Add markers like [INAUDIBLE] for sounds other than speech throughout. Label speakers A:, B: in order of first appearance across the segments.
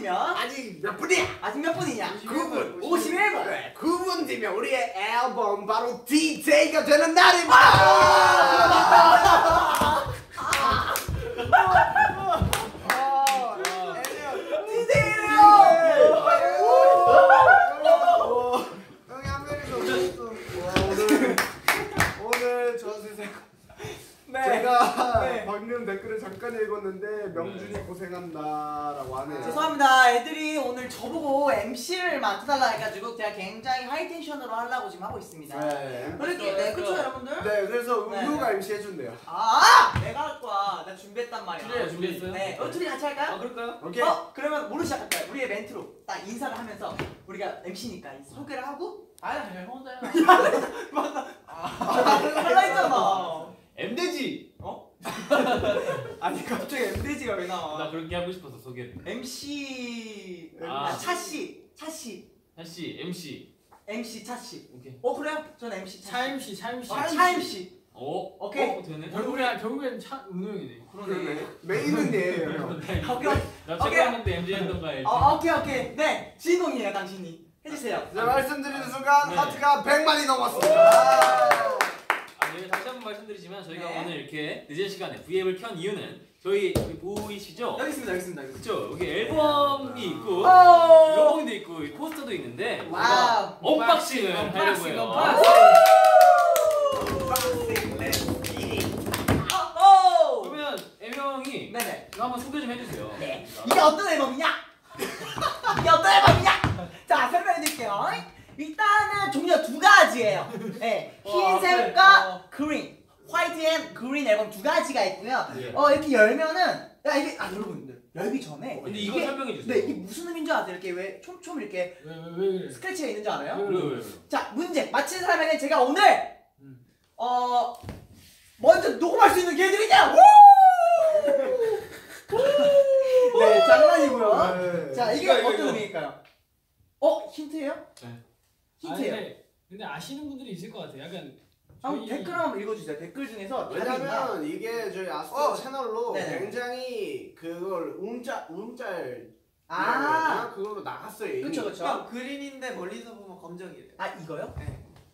A: 뒤면
B: 10분 뒤면
A: 아직 몇 분이야?
B: 아직 몇 분이냐?
A: 9분
B: 51분.
A: 네, 9분 뒤면 우리의 앨범 바로 DJ가 되는 날입니다. [LAUGHS] 잠깐 읽었는데 명준이 고생한다라고 하네요.
B: 죄송합니다. 애들이 오늘 저보고 MC를 맡아달라 해가지고 제가 굉장히 하이텐션으로 하려고 지금 하고 있습니다.
A: 네.
B: 그렇게 네, 그쵸 여러분들?
A: 네, 그래서
B: 네.
A: 은우가 MC 해준대요.
B: 아, 내가 할 거야. 나 준비했단 말이야.
C: 그래 준비했어요?
B: 네, 어, 둘이 같이 할까요?
C: 아 그럴까요?
A: 오케이.
B: 어, 그러면 뭐로 시작할까요? 우리의 멘트로 딱 인사를 하면서 우리가 MC니까 소개를 하고
C: 아니 그냥 혼자야.
B: 하라 했잖아.
C: MDG. [LAUGHS]
B: 아니 갑자기 MDG가
C: 왜나
B: 나와?
C: 그렇게 하고 싶어서 소개를.
B: MC
C: 아.
B: 아, 차씨, 차씨,
C: 다시 MC.
B: MC 차씨.
C: 오케이.
B: 어 그래요? 전 MC 차씨.
D: 차임 씨 차임 씨
B: 어, 차 MC.
C: 어?
B: 오케이.
C: 어, 되네.
D: 결국엔 결국엔 차 은우 형이네
B: 그러네.
A: 메인은 얘예요. [LAUGHS] 형.
B: 오케이.
C: 나
B: 오케이.
C: 체크하는데 MG 했던 거 알지?
B: 어, 오케이 오케이. 네, 주인공이에요 당신이. 해주세요.
A: 자, 말씀드리는 순간
C: 네.
A: 하트가 100만이 넘었습니다.
C: 아, 네, 말씀드리지만 저희가
B: 네.
C: 오늘 이렇게 늦은 시간에 V앱을 켠 이유는 저희 여기 보이시죠?
B: 여기 있습니다, 여기 있습니다. 여기 있습니다.
C: 그쵸? 여기 앨범이 있고
B: 오!
C: 로고도 있고 이 포스터도 있는데
B: 어!
C: Wow. unboxing을 하려고 unboxing.
B: 오!
C: 그러면 MJ 형이
B: 네네.
C: 이거 한번 소개 좀 해주세요.
B: 네. 이게 어떤 앨범이냐? 이게 어떤 앨범이냐? 자, 설명해 드릴게요. 일단은 종류가 두 가지예요. 네. 흰색과 green. White and green 앨범 두 가지가 있고요.
C: 예.
B: 어, 이렇게 열면은 야, 이게 아, 여러분들. 열기 전에
C: 근데 이거
B: 이게-
C: 설명해 주세요.
B: 네, 이게 무슨 의미인 줄 아세요? 이렇게 왜 촘촘 이렇게
D: 왜왜 그래
B: 스크래치가 있는 줄 알아요?
C: 왜, 왜, 왜?
B: 자, 문제 맞힌 사람에게 제가 오늘
D: 음.
B: 어 먼저 녹음할 수 있는 기회 드리냐? 네, 장난이고요.
A: 네.
B: 자, 이게
C: 이거, 이거,
B: 어떤
C: 이거.
B: 의미일까요? 어, 힌트예요?
C: 네.
B: 힌트예요.
D: 아니, 근데, 근데 아시는 분들이 있을 것 같아 약간
B: 한번
D: 저희-
B: 댓글 한번 읽어주세요. 댓글 중에서?
A: 왜냐면 이게 저희 아스트
B: 어.
A: 채널로
B: 네네.
A: 굉장히 그걸 움짤 움짤
B: 아,
A: 그걸로 나갔어요. 이미.
B: 그쵸 그쵸.
E: 그린인데 멀리서 보면 검정이래요.
B: 아 이거요?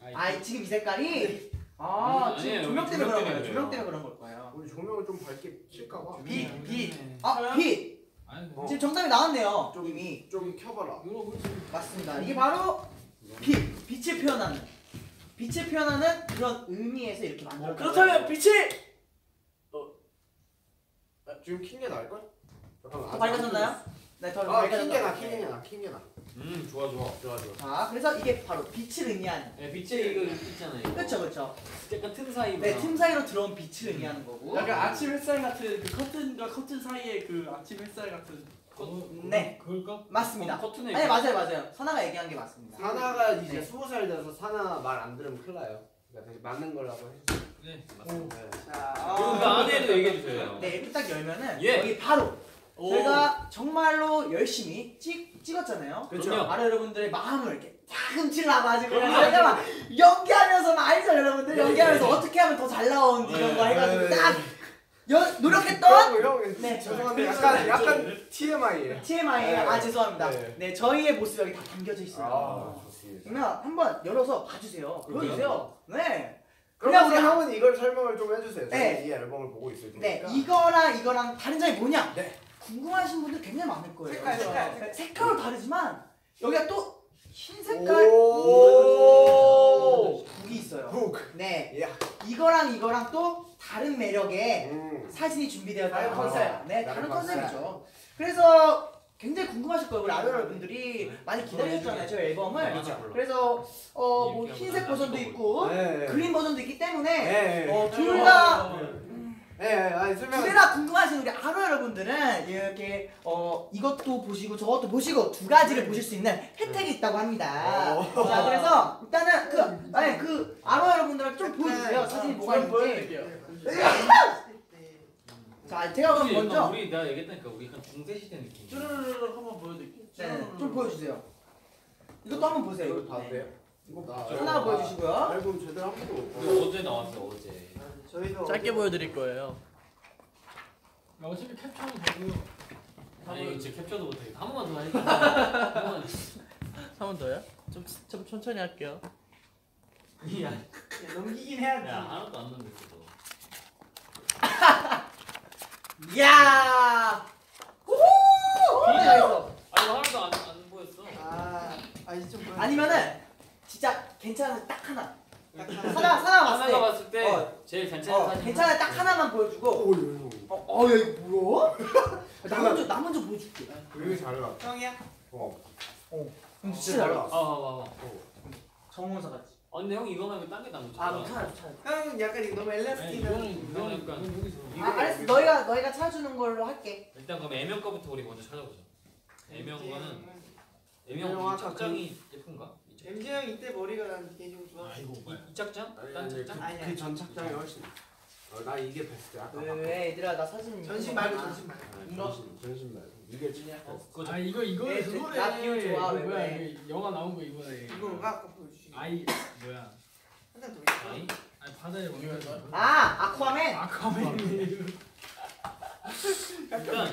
D: 아니,
B: 아 지금 이 색깔이 아
C: 음,
B: 지금
C: 아니에요.
B: 조명 때문에 그런 거예요. 조명. 때문에 그런 걸 거예요.
A: 우리 조명을 좀 밝게 칠까 봐.
B: 빛, 빛.
D: 네.
B: 아 빛.
D: 아니
A: 어.
B: 지금 정답이 나왔네요.
A: 좀
B: 이미
A: 좀 켜봐라.
D: 이거 그렇지
B: 맞습니다. 이게 바로 빛, 빛을 표현하는 빛을 표현하는 그런 의미에서 이렇게 만들어.
E: 어, 그렇다면
B: 빛이
A: 아, 지금 킨게 나을 걸?
B: 더 밝아졌나요? 네, 더
A: 아,
B: 밝아졌다.
A: 킨게 나, 킨게 나, 킨게 나.
C: 음 좋아 좋아.
A: 좋아 좋아.
B: 자, 그래서 이게 바로 빛을 의미하는.
C: 네, 빛에 이거 있잖아요. 이거.
B: 그렇죠, 그렇죠.
C: 약간 틈 사이.
B: 네, 틈 사이로 들어온 빛을 의미하는 거고.
E: 약간 아침 햇살 같은 그 커튼과 커튼 사이에 그 아침 햇살 같은.
D: 어,
B: 네.
D: 그럴까?
B: 맞습니다.
C: 커튼에.
B: 아니 맞아요, 맞아요. 선아가 얘기한 게 맞습니다.
A: 사나가 이제
B: 네.
A: 스무 살 돼서 사나 말 안 들으면 큰일 나요. 그러니까 되게 맞는 거라고 해주세요.
D: 네
C: 맞습니다.
A: 네.
B: 자,
C: 그리고 그 안에도 얘기해 주세요.
B: 네, 이렇게 딱 열면은
C: 예.
B: 여기 바로
C: 오.
B: 저희가 정말로 열심히 찍, 찍었잖아요.
A: 그렇죠.
C: 그럼요.
B: 바로 여러분들의 마음을 이렇게 딱 훔치려가지고
C: 그럼요.
B: 저희가 막 연기하면서 막 알죠 여러분들 연기하면서 어떻게 하면 더 잘 나오는지 이런 거
C: 네.
B: 해가지고
A: 네.
B: 딱 연, 노력했던
A: 형, 형,
B: 네.
A: 죄송한데 약간 약간 TMI예요.
B: TMI예요.
A: 네.
B: 아 죄송합니다.
A: 네.
B: 네, 저희의 모습이 여기 다 담겨져 있어요.
A: 아.
B: 그러면 한번 열어서 봐주세요. 보여주세요. 네. 그냥
A: 우리 형은 이걸 설명을 좀 해주세요.
B: 네.
A: 이 앨범을 보고 있을
B: 네,
A: 테니까.
B: 이거랑 이거랑 다른 점이 뭐냐?
A: 네.
B: 궁금하신 분들 굉장히 많을 거예요.
E: 색깔? 색깔,
B: 네, 색깔은 다르지만 여기가 또 흰 색깔
A: 오.
B: 북이 있어요.
A: 훅.
B: 네,
A: 야.
B: 이거랑 이거랑 또 다른 매력의
A: 음.
B: 사진이 준비되어
A: 다른
B: 있어요.
A: 컨셉.
B: 네,
A: 다른
B: 다른
A: 컨셉.
B: 컨셉이죠. 그래서 굉장히 궁금하실 거예요. 우리 아이돌 여러분들이 많이 기다리셨잖아요. 저희 앨범을.
C: 네, 맞아.
B: 그래서 어, 뭐 흰색 버전도 있고
A: 네.
B: 그린 버전도 있기 때문에
A: 네.
B: 어, 둘다
E: 어,
F: 예, 예, 아니
B: 두
F: 설명.
B: 개다 궁금하신 우리 아로 여러분들은 이렇게 어 이것도 보시고 저것도 보시고 두 가지를 보실 수 있는 혜택이 있다고 합니다.
F: 오.
B: 자 그래서 일단은 그 아니 그 아로 여러분들한테 좀 보여주세요.
F: 네.
B: 사진이 뭐가
E: 좀
B: 있는지. 자 제가 그럼 먼저
C: 우리 내가 얘기했다니까 우리 약간 중세 시대 느낌.
E: 쭈르르르 한번 보여드릴게요.
B: 네, 좀 보여주세요. 이것도 한번 보세요.
F: 이거
B: 이것도.
F: 봐도
B: 네.
F: 돼요? 이거
B: 하나 보여주시고요.
F: 앨범 제대로 한 번도.
C: 이거 어제 나왔어 어제.
F: 저희도
E: 짧게 보여드릴 거예요.
D: 야, 어차피 캡처는 되고
C: 아니 이거 진짜 캡처도 못해. 한 번만 더 해줘. 한 번만.
E: 한 번 더요? 좀, 좀 천천히 할게요.
C: 야,
F: 야, 넘기긴 해야지.
C: 야 하나도 안 넘겼어. 너. [LAUGHS]
B: 이야. 후! 진짜 잘했어.
C: 아 이거 하나도 안, 안 보였어.
F: 아, 아니 좀 보여.
B: 아니면은 진짜 괜찮은 딱 하나.
F: 딱
B: 사나 사나 봤을
C: 하나가
B: 때.
C: 봤을 때
B: 어.
C: 제일 괜찮은
B: 어,
C: 사진.
B: 괜찮은 딱 하나만 보여주고.
F: 오, 이거
B: 어, 어, 야 이거 뭐야? [LAUGHS] 나 먼저 나 먼저 보여줄게.
F: 이거 잘 나.
B: 형이야?
F: 어.
B: 음,
F: 진짜
B: 진짜
F: 잘
B: 나.
F: 나.
C: 아 봐봐.
B: 정원사 같이.
C: 어 근데 형 이거 말고 딴게 나못
B: 아, 그럼 차라리 차라리.
F: 형 약간 이거 너무
D: 아니,
F: 엘라스틱한.
D: 이거는 이거는
C: 약간-
D: 여기서
B: 아, 알았어. 너희가 너희가 찾아주는 걸로 할게.
C: 일단 그럼 애명 거부터 우리 먼저 찾아보자. 애명 거는
F: 애명
C: 애명 이
F: 아까
C: 짝장이 예쁜가?
F: MG 형 이때 머리가 난 개인적으로 좋아.
D: 아이고 뭐야
C: 이?
A: 아니
C: 딴
A: 아니
C: 짝장?
F: 아니야.
A: 그전 착장이 훨씬 어, 나 이게 베스트 아까
B: 왜, 왜 얘들아 나 사진
F: 전신
B: 이거
F: 말고
B: 봐.
F: 전신 말고.
A: 아까 전신 전신 말고 이게 진짜
C: 어, 그거
D: 아 이거 이거
B: 네,
D: 그거네
B: 나 비율 좋아,
D: 이거
B: 왜,
D: 뭐야
B: 왜?
D: 이거 영화 나온 거 이거네
F: 보여주신. 거.
D: 아이 뭐야
F: 한장 더 있어.
C: 아니?
D: 아니 바다에 먹는 거
B: 아, 아쿠아맨.
D: 아쿠아맨
C: 일단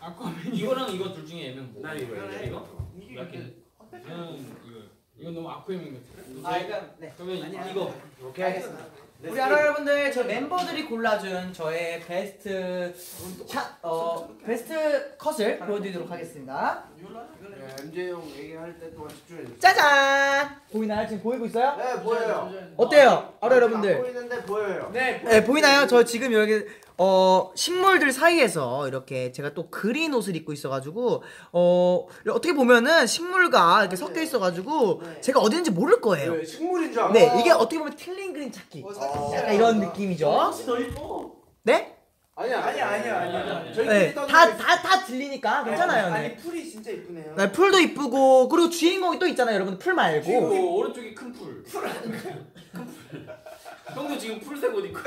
D: 아쿠아맨
C: 이거랑 이거 둘 중에 애명 뭐?
A: 난 이거
F: 그래.
C: 이거? 이렇게.
D: 저는 이거 이건 너무 아쿠아맨 같아
B: 아, 이거 네.
C: 그러면
F: 아니야.
C: 이거
A: 오케이
B: 알겠습니다. 우리 아로 여러분들 저 멤버들이 골라준 저의 베스트 샷, 어 베스트 컷을 보여드리도록 하겠습니다.
A: 네, MJ 형 얘기할 때 동안 집중해 주세요
B: 짜잔! 보이나요? 지금 보이고 있어요?
F: 네 보여요.
B: 어때요?
F: 아로하
B: 여러분들?
F: 보이는데 보여요.
B: 네, 네 보이나요? 저 지금 여기 어 식물들 사이에서 이렇게 제가 또 green 옷을 입고 있어가지고 어 어떻게 보면은 식물과 이렇게 섞여 있어가지고
F: 네.
B: 제가 어딘지 모를 거예요.
A: 왜 식물인 줄 알아
B: 네, 이게 어떻게 보면 틀린 그림 찾기.
F: 어,
A: 어.
B: 약간 이런
F: 나온다.
B: 느낌이죠.
E: 혹시 더 이뻐?
B: 네?
A: 아니야
F: 아니야, 아니야,
C: 아니야,
B: 네,
A: 떠들고
B: 다
A: 있어.
B: 다다 들리니까 괜찮아요.
F: 아니
B: 네.
F: 풀이 진짜 이쁘네요.
B: 네, 풀도 이쁘고 그리고 주인공이 또 있잖아요, 여러분 풀 말고.
C: 그리고 오른쪽이 큰 풀. 풀 형도 지금 풀색 옷 입고.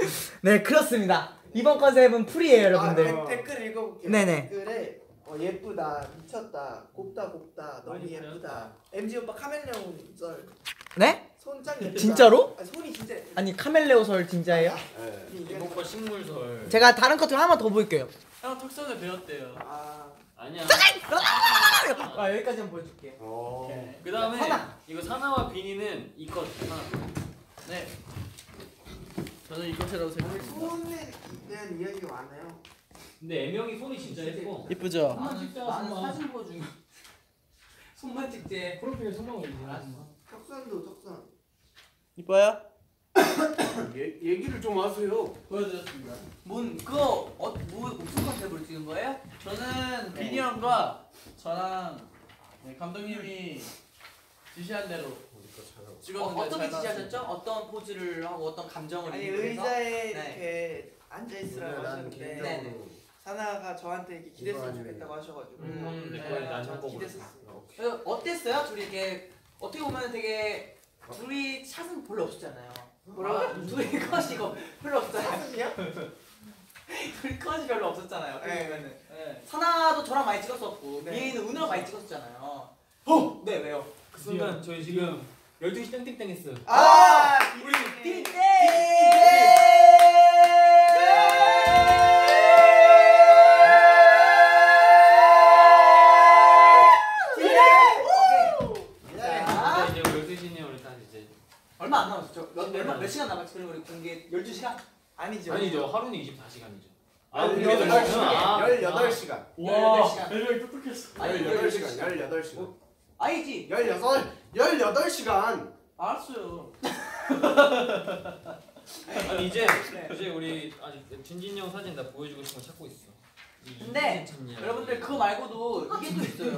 B: 네, 그렇습니다. 이번 컨셉은 풀이에요, 여러분들.
F: 아, 댓- 댓글 읽어볼게요.
B: 네네.
F: 댓글에 어, 예쁘다, 미쳤다, 곱다 곱다, 너무 예쁘다. MJ 오빠 카멜레온 썰.
B: 네?
F: 손짱 예쁘다.
B: 진짜로?
F: 아, 손이 진짜 예쁘다.
B: 아니 카멜레온 설 진짜예요?
A: 네.
F: 이게-
C: 이목과 식물설.
B: 제가 다른 것들 하나만 더 보일게요.
E: 형 턱선에 베였대요.
F: 아,
C: 아니야.
B: 아 여기까지만 보여줄게요.
A: 어.
C: 그 다음에
B: 사나.
C: 이거 사나와 비니는 이컷 하나.
E: 네. 저는 이것이라고 생각합니다.
F: 손에 대한 이야기가 많아요.
C: 근데 애명이 손이 진짜 예뻐.
E: 이쁘죠?
D: 손만 찍자 [LAUGHS] 손만
B: 보여주는 거. 손만 찍지.
D: 프로필에 손만 올리지
F: 턱선도 턱선.
E: 이뻐요?
A: 얘, [COUGHS] 얘기를 좀 하세요
E: 보여드렸습니다.
B: 뭔 그거 어, 뭐 무슨 컨셉으로 찍은 거예요?
E: 저는
B: 네.
E: 비니 형과 저랑 네, 감독님이 지시한 대로
A: 촬영
B: 어,
E: 찍었는데
B: 어떻게
E: 잘.
B: 지시하셨죠? 어떤 포즈를 하고 어떤 감정을
F: 아니? 의자에
B: 네.
F: 이렇게 앉아 있으라고
A: 난
F: 하셨는데
A: 개인적으로
F: 사나가 저한테 이렇게 기댔으면
A: 이거
F: 좋겠다고 하셔가지고
B: 음,
C: 내
B: 네.
C: 난
F: 저.
A: 오케이.
B: 어, 어땠어요? 둘이 이렇게 어떻게 보면 되게 둘이 샷은 별로 없었잖아요.
F: 뭐라고?
B: 둘이 컷이고 별로 없어요.
F: 사슴이요? [LAUGHS]
B: 둘이 컷이 별로 없었잖아요.
F: 네.
B: 보면은.
E: 네.
B: 사나도 저랑 많이 찍었었고
F: 네.
B: 미애는 은우랑 많이 찍었잖아요. 어? 네 왜요?
C: 그 순간 저희 지금 12시 땡땡땡 했어.
F: 아,
B: 우리
F: 띠-
B: 띠 몇, 얼마, 몇 시간 남았지? 그리고 우리 공개 12시간?
F: 아니죠.
C: 아니죠. 하루는 24시간이죠. 아,
F: 열-
C: 우리
F: 열여덟
C: 여덟
F: 시간.
C: 아,
A: 18시간
E: 와,
B: 18시간.
E: 별명이 똑똑했어.
B: 아니,
A: 18시간 18시간
B: 아니지?
A: 18 18시간
E: 알았어요. [LAUGHS]
C: 아니 이제
B: 네.
C: 이제 우리 아직 진진이 형 사진 나 보여주고 싶은 거 찾고 있어. 이
B: 근데. 여러분들 그거 말고도 이게 또 있어요.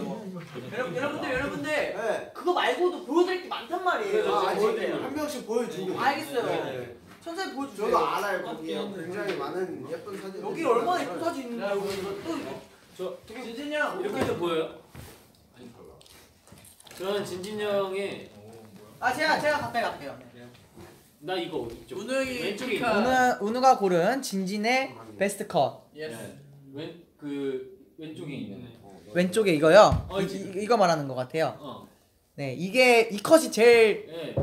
B: 여러분, 여러분들 여러분들
A: 네
B: 그거 말고도 보여드릴 게 많단 말이에요.
C: 그래서
A: 아, 아직. 한 명씩 보여주고
B: 알겠어요.
C: 네.
B: 자 천천히 보여주세요.
A: 저도 알아요. 거기에 굉장히 많은 예쁜 사진.
B: 여기 얼마나 예쁜 사진 있는데
E: 야,
B: 이거 또.
C: 저
E: 진진이 형
C: 이렇게 해도 보여요? 저는 진진 형의
B: 아 제가 제가 가까이 갈게요.
C: 나 이거 이쪽
E: 은우 형이
C: 왼쪽에.
B: 은우 은우가 고른 진진의 베스트 컷.
E: Yes.
C: 네. 왼그 왼쪽에 있는
B: 왼쪽에 이거요.
C: 어,
B: 이, 이, 이거 말하는 것 같아요.
C: 어.
B: 네 이게 이 컷이 제일
C: 네.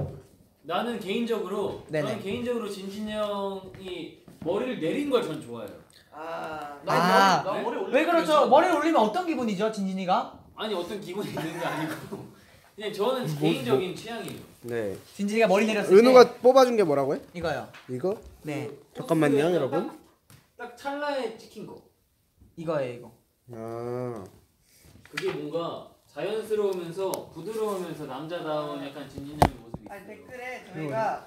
C: 나는 개인적으로
B: 네네.
C: 저는 개인적으로 진진 형이 머리를 내린 걸 전 좋아해요.
E: 아,
B: 아,
E: 나 머리, 나 머리.
B: 왜 그렇죠? 머리를 올리면 어떤 기분이죠, 진진이가?
C: 아니 어떤 기분이 있는 게 아니고 그냥 저는 개인적인 취향이에요.
A: 네.
B: 진진이가 머리 내렸을 때
A: 은우가 뽑아준 게 뭐라고요?
B: 이거요.
A: 이거?
B: 네
A: 잠깐만요,
C: 딱-
A: 여러분.
C: 딱 찰나에 찍힌 거.
B: 이거예요 이거.
A: 아.
C: 그게 뭔가 자연스러우면서 부드러우면서 남자다운 약간 진진 형의 모습이
B: 아니
C: 있어요.
B: 댓글에 저희가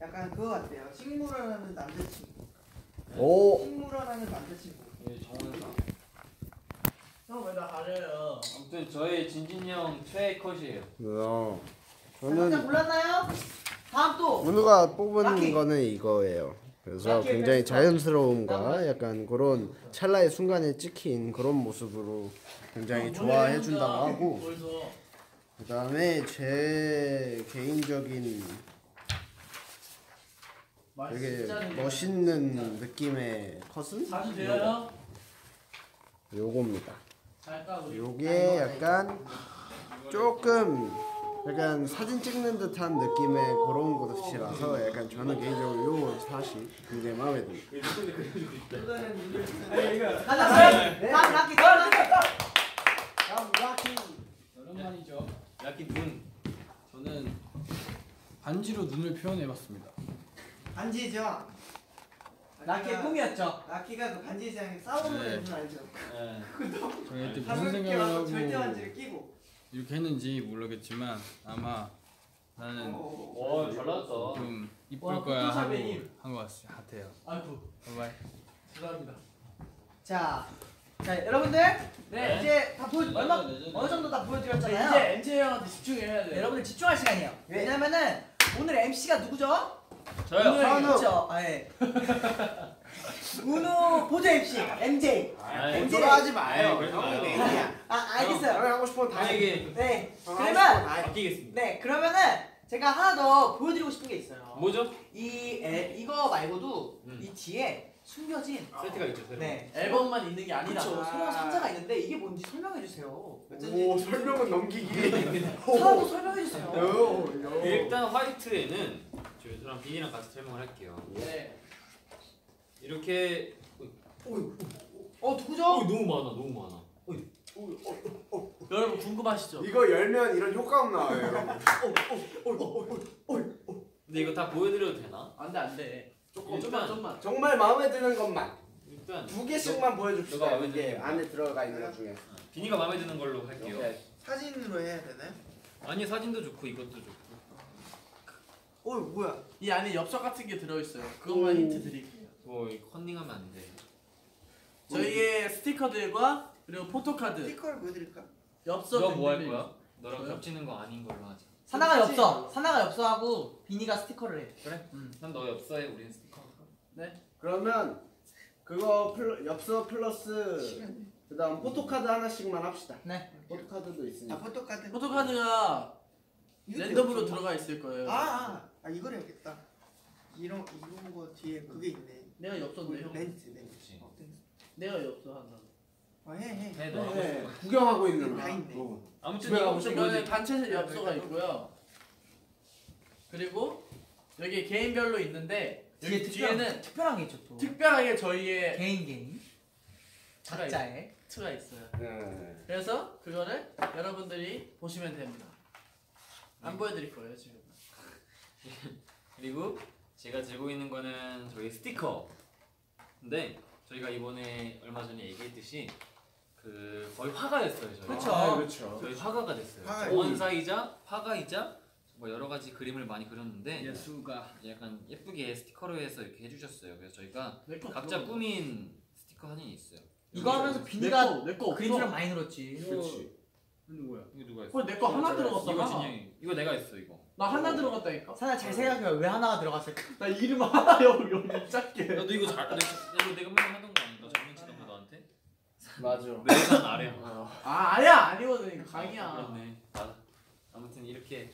B: 약간 그거 같아요. 식물하는 남자친구.
A: 오.
B: 식물하는 남자친구.
C: 네, 정원사.
E: 형왜나 가려요?
C: 아무튼 저의 진진 형 최애 컷이에요.
A: 어.
B: 저는
A: 저는
B: 골랐나요? 다음 또
A: 은우가 뽑은
B: 라키.
A: 거는 이거예요. 그래서 굉장히 자연스러움과 약간 그런 찰나의 순간에 찍힌 그런 모습으로 굉장히 좋아해 준다고 하고 그다음에 제 개인적인 되게 멋있는 느낌의 컷은
E: 돼요?
A: 요겁니다. 요게 약간 조금 약간 사진 찍는 듯한 느낌의 그런 것이라서 약간 저는 개인적으로 요 샷이 굉장히 마음에 듭니다.
D: 오랜만이죠.
C: 눈.
D: 저는 반지로 눈을 표현해봤습니다.
B: 반지죠. 라키의 꿈이었죠. 라키가 그 반지장에 싸우는
D: 네.
B: 줄 알죠.
C: 네. [LAUGHS]
D: 저희 그때 무슨
B: 가볍게
D: 생각을
B: 와서
D: 하고
B: 절대 반지를 끼고.
D: 이렇게 했는지 모르겠지만 아마 나는
C: 오, 잘 나왔다.
D: 좀 이쁠
E: 와,
D: 거야 하고. 한것 같아요.
E: 아이고
D: 바이바이.
E: 죄송합니다.
B: 자, 자 여러분들
E: 네.
B: 이제 다 보여 얼마
D: 레전드.
B: 어느 정도 다
E: 자,
B: 보여드렸잖아요.
E: 이제 MJ 형한테 집중해야 돼.
B: 네, 여러분들 집중할 시간이에요. 왜냐면은 오늘 MC가 누구죠?
C: 저요.
B: 그렇죠. [LAUGHS] 아, 예. 은우 보조 MC MJ. MJ.
A: 하지
C: 마요. 그러지 마요.
A: 메인이야.
B: 아 알겠어요.
A: 형이 하고 싶은 다 해.
C: 다행히
B: 네.
A: 어,
B: 그러면
A: 하고 싶은 다 해.
C: 바뀌겠습니다.
B: 네 그러면은 제가 하나 더 보여드리고 싶은 게 있어요.
C: 뭐죠?
B: 이 애, 이거 말고도
C: 음.
B: 이 뒤에 숨겨진
C: 세트가 있죠. 세트.
B: 네.
E: 앨범만 있는 게 아니라.
B: 그렇죠. 새로운 상자가 있는데 이게 뭔지 설명해 주세요.
A: 오 설명은 넘기기. [LAUGHS]
B: 하나도 설명해 주세요.
A: 요, 요.
C: 일단 white에는 저- 저랑 비니랑 같이 설명을 할게요.
E: 네.
C: 이렇게
B: 어
C: 어,
B: 누구죠?
C: 너무 많아, 너무 많아.
E: 여러분 궁금하시죠?
A: 이거 열면 이런 효과음 나와요.
C: 근데 이거 다 보여드려도 되나?
E: 안돼 안돼. 조금 좀만 좀만.
A: 정말 마음에 드는 것만
C: 일단
A: 두 개씩만
C: 너가
A: 보여줍시다.
C: 마음에
A: 이게
C: 드는 거.
A: 안에 들어가 있는 것 중에.
C: 비니가 마음에 드는 걸로 할게요.
A: 오케이.
F: 사진으로 해야 되나요?
C: 아니 사진도 좋고 이것도 좋고.
F: 어 뭐야?
E: 이 안에 엽서 같은 게 들어있어요. 그것만
A: 오.
E: 힌트 드릴게요.
C: 뭐 이거 컨닝하면 안 돼.
E: 저희의 스티커들과 그리고 포토카드,
F: 스티커를 보여드릴까?
E: 엽서
C: 너 뭐 할
E: 등등을
C: 거야? 너랑
E: 저요?
C: 겹치는 거 아닌 걸로 하자.
B: 산하가 엽서. 산하가 엽서하고 비니가 스티커를 해.
C: 그래?
B: 음.
C: 난너 엽서에 우린 스티커.
A: 그러면 그거 플러, 엽서 플러스 그다음 포토카드 하나씩만 합시다.
B: 네.
A: 포토카드도
F: 아
A: 있으니까.
F: 포토카드.
E: 포토카드가
F: 이것도
E: 랜덤으로. 들어가 있을 거예요.
F: 아, 아, 아 이걸 해야겠다. 이런 이런 거 뒤에 그게 있네.
E: 내가 엽서인데 형.
F: 렌즈 렌즈. 어, 렌즈.
E: 내가 엽서 한다.
F: 어, 해 해.
C: 해 너. 하고
A: 네,
C: 싶은 거.
A: 구경하고 있는
F: 다
A: 거.
F: 있네.
A: 어.
C: 아무튼
A: 집에 가고
C: 이거
A: 싶은
C: 좀
E: 이거는
C: 뭐지?
E: 단체 엽서가 있고요. 그리고 여기 개인별로 있는데
B: 뒤에
E: 여기 뒤에는
B: 특별한 게 있죠 또.
E: 특별하게 저희의
B: 개인 개인. 작자의.
E: 트가 있어요.
A: 네.
E: 그래서 그거를 여러분들이 보시면 됩니다. 안 보여드릴 거예요 지금. [LAUGHS]
C: 그리고 제가 들고 있는 거는 저희 스티커. 근데 저희가 이번에 얼마 전에 얘기했듯이 그 거의 화가였어요 저희.
B: 그쵸.
A: 아, 그렇죠.
C: 저희 화가가 됐어요.
F: 화가
C: 원사이자 화가이자 뭐 여러 가지 그림을 많이 그렸는데
D: 예수가
C: 약간 예쁘게 스티커로 해서 이렇게 해주셨어요. 그래서 저희가
E: 내거
C: 각자 꾸민 스티커 사진이 있어요.
B: 이거 하면서 비니가
E: 내거 내거
B: 그림 좀 많이 늘었지.
A: 그렇지.
D: 누구야?
C: 이거 누가 했어?
E: 헐, 내거 하나
C: 이거
E: 들어갔잖아.
C: 진영이. 이거 내가 했어 이거.
E: 나 하나 들어갔다니까.
B: 사나 잘 생각해요. 왜 하나가 들어갔을까? [LAUGHS]
E: 나 이름 하나 여기 여기 작게.
C: 나도 이거 잘. 내가, 이거 내가 맨날 하던 거 아닌가? 장난치던 거 너한테?
E: 맞아.
C: 내산 아래.
E: 아 아니야 아니거든 강이야.
C: 그렇네. 맞아. 아무튼 이렇게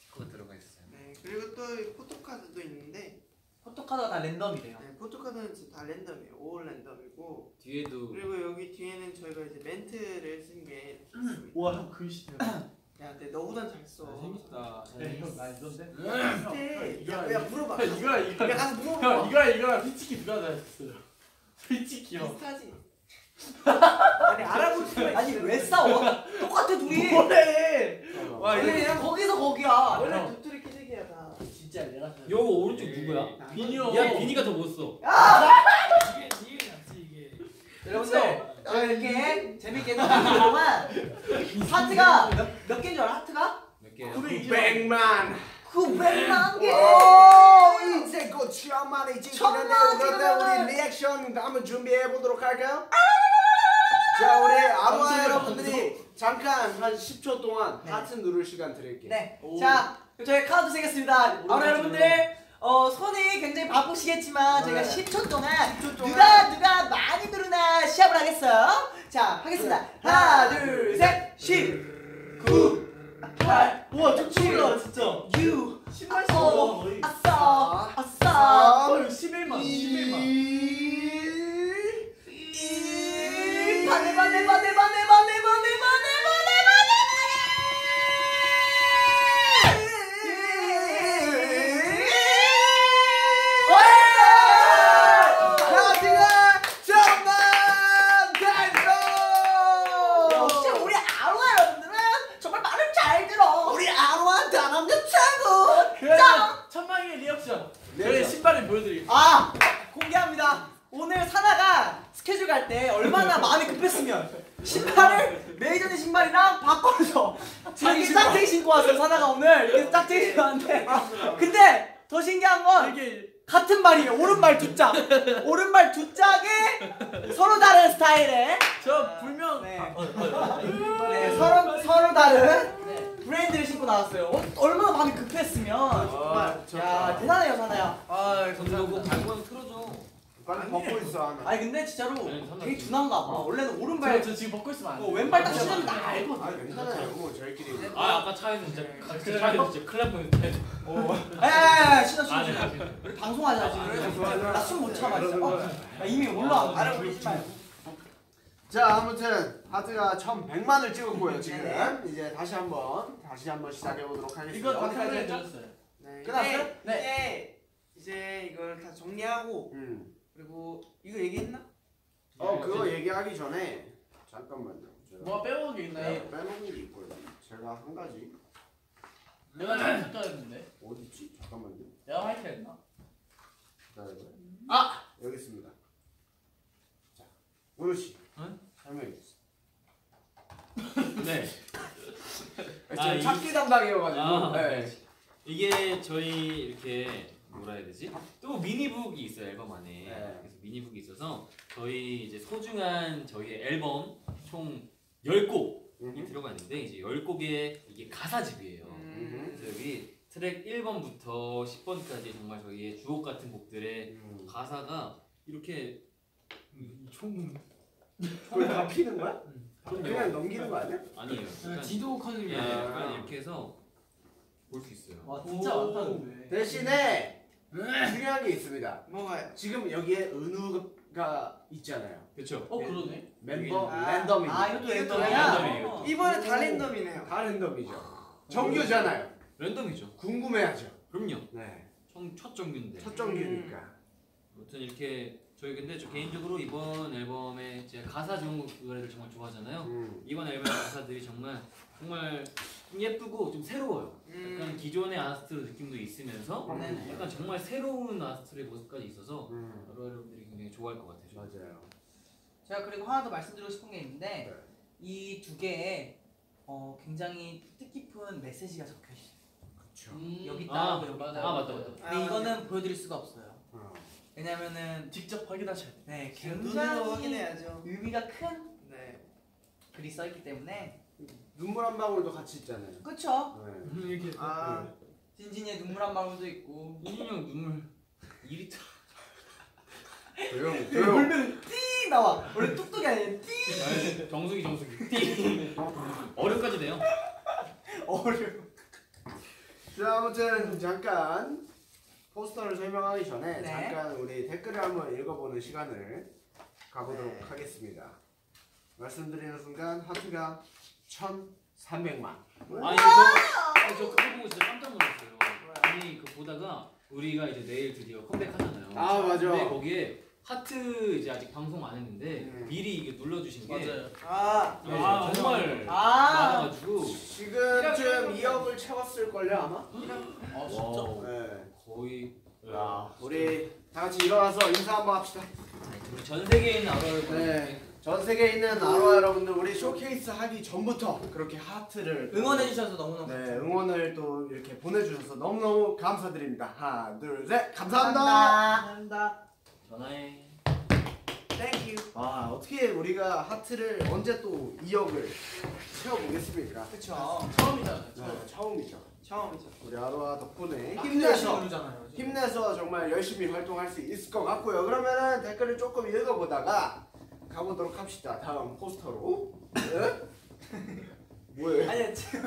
C: 스티커가 들어가 있어요.
F: 네 그리고 또이 포토카드도 있는데
B: 포토카드가 다 랜덤이래요.
F: 네, 포토카드는 진짜 다 랜덤이에요. 올 랜덤이고
C: 뒤에도
F: 그리고 여기 뒤에는 저희가 이제 멘트를 쓴게
B: 음.
F: 있습니다.
E: 와형 글씨 대박. [CLEARS THROAT]
F: 야, 근데 너보단 잘 써.
D: 재밌다.
E: 형나 이건데.
F: 네. 야, 야 물어봐.
E: 형 이거랑
F: 야
E: 이거랑
F: 가서 물어봐.
E: 형 이거랑 이거랑 솔직히 누가 잘 했어요? 솔직히 형.
F: 비슷하지. 아니 수가 있어.
B: 아니 왜 싸워? 똑같아 둘이.
E: 뭐래? 와 이거
B: 그냥 거기서 거기야.
F: 원래
E: 형.
F: 도토리 키 재기야 다.
E: 진짜 내가 잘.
C: 요거 오른쪽 누구야?
E: 빈이 형.
C: 야 비니가 더 못 써.
D: 이게 이게 낫지 이게.
B: 여러분들 저 이렇게 재밌게 해주는 동안 하트가 몇, 몇 개인 줄 알아? 하트가?
C: 몇 개요?
A: 900만
B: 900만 개!
A: 오 이제 곧 천만이 그런데
B: 찍으면은-
A: 우리 리액션 한번 준비해 보도록 할까요? 자 우리 아로하 여러분들이 잠깐 한 10초 동안
B: 네.
A: 하트 누를 시간 드릴게요
B: 네.
E: 오.
B: 자, 저희 카드 세겠습니다.
E: 오른쪽
B: 아, 여러분들 어, 손이 굉장히 바쁘시겠지만 저희가
A: 네.
B: 10초 동안 누가 누가 많이 누르나 시합을 하겠어요. 자, 하겠습니다. 하나, 둘, 셋, 10, 9, 8,
E: 와 쭉쭉 올라 진짜.
B: 6,
E: 신발
B: 어,
E: 신어.
B: 아싸, 아싸.
E: 헐 11만 11만.
B: 이 바네 바네 바네 바네 바
E: 보여드릴게요.
B: 아 공개합니다. 오늘 사나가 스케줄 갈 때 얼마나 마음이 급했으면. 신발을 메이저니 신발이랑 바꿔서 자기 짝대기 신고 왔어요 사나가 오늘. 이렇게 짝대기 신고 왔는데. 근데 더 신기한 건 같은 발이에요. 오른발 두 짝. 오른발 두 짝에 서로 다른 스타일의
E: 저 불명.
B: 네.
E: 아, 어, 어,
B: 네, 서로 서로 다른 브랜드를 신고 나왔어요. 어, 얼마나 마음이 급했으면. 정말 야 대단해요 사나야
E: 아
C: 그거 발광 틀어줘.
A: 빨리 벗고 있어 하나
B: 아니 근데 진짜로. 되게 둔한가 봐 원래는
E: 저,
B: 오른발
E: 저 지금 벗고 있으면 안 돼.
B: 어, 왼발 딱 치면 다 알거든.
A: 아 괜찮아요 뭐 저희끼리
C: 아 아까 차에서 진짜. 차에서 진짜 날 뻔했는데.
B: 에에에 신어 신어
C: 아니,
B: 신어.
C: 아니.
B: 우리 방송하자 지금. 나 숨 못 참아 진짜. 어, 나 이미 올라와. 알아보지 말고.
A: 자 아무튼 하트가 1100만을 찍었고요 지금 이제 다시 한번 다시 한번 시작해 보도록 하겠습니다
E: 이거
A: 했죠?
E: 들었어요.
F: 네.
B: 끝났어요?
F: 네. 이제 이제 이걸 다 정리하고
A: 음.
F: 그리고 이거 얘기했나?
A: 어 그거 얘기하기 전에 잠깐만요 제가
E: 뭐가 빼먹은 게 있나요?
A: 네, 빼놓은 게 있고요 제가 한 가지
E: 내가 잘 색깔했는데.
A: 어디 있지? 잠깐만요
E: 내가 화이트 했나?
A: 기다려봐요
B: 아!
A: 여기 있습니다 자 우효 씨
C: 응?
A: 설명해 주세요 [LAUGHS]
C: 네.
A: 제가
C: 아, 이-
A: 찾기 담당이어가지고
C: 아,
A: 네.
C: 이게 저희 이렇게 뭐라 해야 되지? 또 미니북이 있어요 앨범 안에.
A: 네.
C: 그래서 미니북이 있어서 저희 이제 소중한 저희 앨범 총 10곡이
A: 음.
C: 들어가 있는데 이제 10곡의 이게 가사집이에요.
F: 음.
C: 그래서 여기 트랙 1번부터 10번까지 정말 저희의 주옥 같은 곡들의
A: 음.
C: 가사가 이렇게 총
A: 그걸 다 피는 거야?
C: 그럼요.
A: 그냥 넘기는 거 아니야?
C: 아니에요. 약간,
D: 지도
C: 예,
D: 컨셉이야.
C: 약간 이렇게 해서 볼 수 있어요.
B: 와 진짜
E: 오.
B: 많다는데.
A: 대신에 중요한 게 있습니다
F: 뭐가요?
A: 지금 여기에 은우가 있잖아요
C: 그렇죠.
E: 어 그러네.
A: 멤버
F: 아.
A: 랜덤이죠
B: 아
F: 이것도
B: 랜덤이야.
C: 랜덤이에요,
B: 어.
F: 이번에 다 랜덤이네요.
A: 다 랜덤이죠 정규잖아요
C: 랜덤이죠.
A: 궁금해하죠
C: 그럼요.
A: 네.
C: 총첫 정규인데.
A: 첫 정규니까
C: 아무튼 이렇게 저희 근데 저 개인적으로 이번 앨범에 제가 가사 좋은 노래를 정말 좋아하잖아요.
A: 음.
C: 이번 앨범 가사들이 정말 정말 좀 예쁘고 좀 새로워요. 약간
F: 음.
C: 기존의 아스트로 느낌도 있으면서
B: 네네.
C: 약간 정말 새로운 아스트의 모습까지 있어서
A: 음.
C: 여러분들이 굉장히 좋아할 것 같아요.
A: 맞아요
B: 제가 그리고 하나 더 말씀드리고 싶은 게 있는데
A: 네.
B: 이두 개에 어, 굉장히 뜻깊은 메시지가 적혀 있어요.
A: 그렇죠
E: 음.
B: 여기
C: 아,
B: 있다, 여기 있다.
C: 아 맞다 맞다.
B: 근데
F: 아,
B: 이거는 보여드릴 수가 없어요.
A: 어.
B: 왜냐면은
E: 직접 확인하셔야 돼.
B: 네 굉장히
F: 확인해야죠.
B: 의미가 큰
F: 네.
B: 글이 써 있기 때문에
A: 눈물 한 방울도 같이 있잖아요.
B: 그쵸?
A: 네.
D: 음, 이렇게
F: 아
B: 진진이의 눈물 한 방울도 있고
D: 인형 눈물
C: 2리터.
A: 조용 조용.
B: 울면 띵 나와 원래 뚝뚝이 아니라 띵
D: 아니, 정수기 정수기 [LAUGHS]
C: 얼음까지 돼요.
B: 어려
A: 자 아무튼 잠깐 포스터를 설명하기 전에
B: 네.
A: 잠깐 우리 댓글을 한번 읽어보는 시간을 가보도록
B: 네.
A: 하겠습니다. 말씀드리는 순간 하트가 1,300만.
C: 아니 저, 아니, 저 그거 보고 진짜 깜짝 놀랐어요. 아니 그 보다가 우리가 이제 내일 드디어 컴백하잖아요.
A: 아, 맞아.
C: 근데 거기에 하트 이제 아직 방송 안 했는데
A: 음.
C: 미리 이게 눌러주신 게
E: 맞아요.
F: 아,
C: 네,
D: 아,
C: 정말
B: 아
C: 많아가지고
A: 지금쯤 2억을 채웠을 걸요 아마? [GASPS]
E: 아 진짜?
C: 와,
A: 네.
C: 거의
A: 야 우리 다 같이 일어나서 인사 한번 합시다.
C: 우리 전 세계에 있는 아로를
A: 네. 전 세계에 있는 아로하 여러분들 우리 쇼케이스 하기 전부터 그렇게 하트를
B: 응원해 주셔서 너무너무
A: 네 응원을 또 이렇게 보내 주셔서 너무너무 감사드립니다. 하나 둘 셋 감사합니다.
F: 감사합니다.
C: 전화해.
F: Thank you.
A: 아 어떻게 우리가 하트를 언제 또 2억을 채워 보겠습니까?
B: 그쵸
E: 처음이잖아요.
A: 네, 처음이죠.
F: 처음이죠.
A: 우리 아로하 덕분에
B: 힘내서
A: 힘내서 힘내서 정말 열심히 활동할 수 있을 것 같고요. 그러면은 댓글을 조금 읽어보다가 가보도록 합시다. 다음 포스터로. 네? [LAUGHS] 뭐예요?
B: 아니 지금